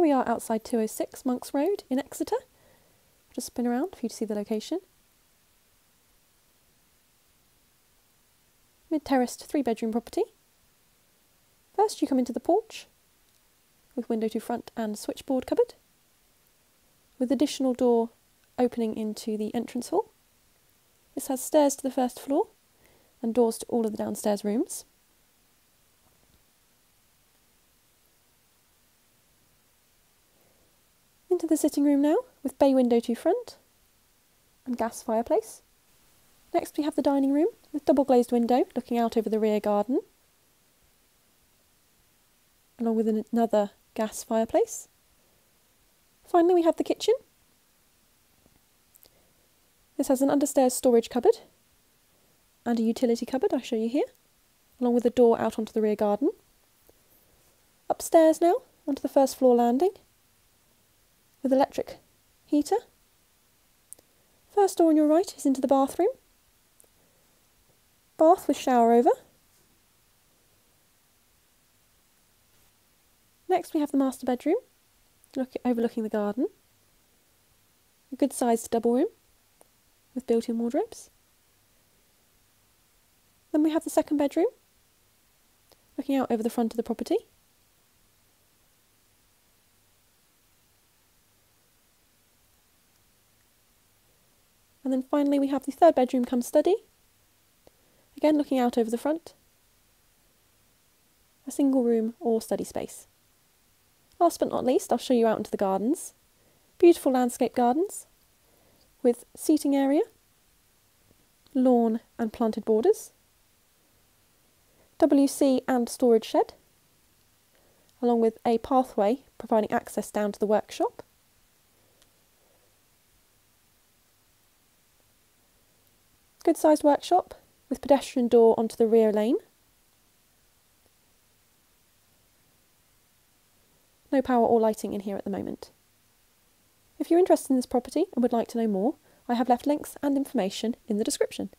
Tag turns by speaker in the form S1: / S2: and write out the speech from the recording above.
S1: Here we are outside 206 Monks Road in Exeter. Just spin around for you to see the location. Mid-terraced three-bedroom property. First you come into the porch with window to front and switchboard cupboard with additional door opening into the entrance hall. This has stairs to the first floor and doors to all of the downstairs rooms. Into the sitting room now with bay window to front and gas fireplace. Next we have the dining room with double glazed window looking out over the rear garden along with another gas fireplace. Finally we have the kitchen. This has an understairs storage cupboard and a utility cupboard I'll show you here along with a door out onto the rear garden. Upstairs now onto the first floor landing with electric heater. First door on your right is into the bathroom. Bath with shower over. Next we have the master bedroom, look, overlooking the garden. A good sized double room with built-in wardrobes. Then we have the second bedroom, looking out over the front of the property. And then finally we have the third bedroom come study, again looking out over the front, a single room or study space. Last but not least, I'll show you out into the gardens. Beautiful landscape gardens with seating area, lawn and planted borders, WC and storage shed, along with a pathway providing access down to the workshop. Good sized workshop with pedestrian door onto the rear lane. No power or lighting in here at the moment. If you're interested in this property and would like to know more, I have left links and information in the description.